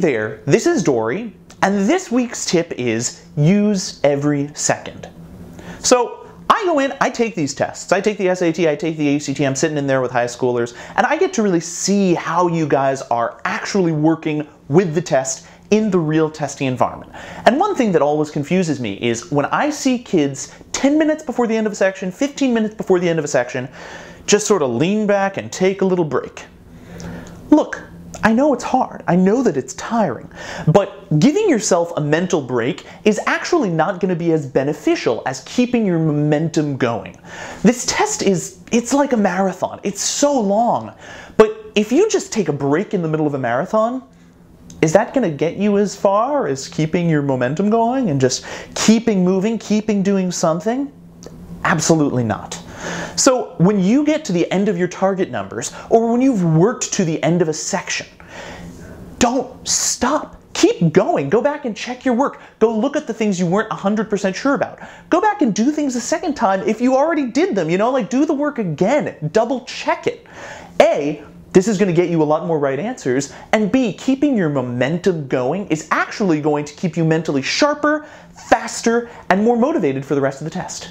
There, this is Dory, and this week's tip is use every second. So I go in, I take these tests. I take the SAT, I take the ACT, I'm sitting in there with high schoolers, and I get to really see how you guys are actually working with the test in the real testing environment. And one thing that always confuses me is when I see kids 10 minutes before the end of a section, 15 minutes before the end of a section, just sort of lean back and take a little break. Look, I know it's hard. I know that it's tiring. But giving yourself a mental break is actually not going to be as beneficial as keeping your momentum going. This test is, it's like a marathon. It's so long. But if you just take a break in the middle of a marathon, is that going to get you as far as keeping your momentum going and just keeping moving, keeping doing something? Absolutely not. So when you get to the end of your target numbers, or when you've worked to the end of a section, don't stop. Keep going. Go back and check your work. Go look at the things you weren't 100% sure about. Go back and do things a second time if you already did them. You know, like do the work again. Double check it. A, this is going to get you a lot more right answers. And B, keeping your momentum going is actually going to keep you mentally sharper, faster, and more motivated for the rest of the test.